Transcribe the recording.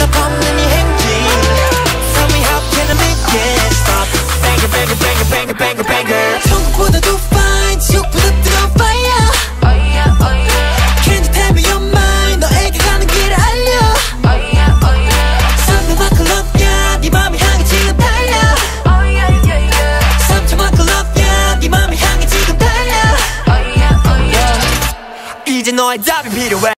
너 걷는 이 행진 Tell me how can I make it stop? Banger banger banger banger banger banger. 천국보다도 fine 지옥보다 뜨거운 fire. Oh yeah, oh Can you tell me your mind? 너에게 가는 길을 알려. oh yeah, oh yeah, 삼천만큼 love yeah 네 맘을 향해 지금 달려. oh yeah, yeah, love yeah 네 맘을 향해 지금 달려. 이제 너의 답이 필요해.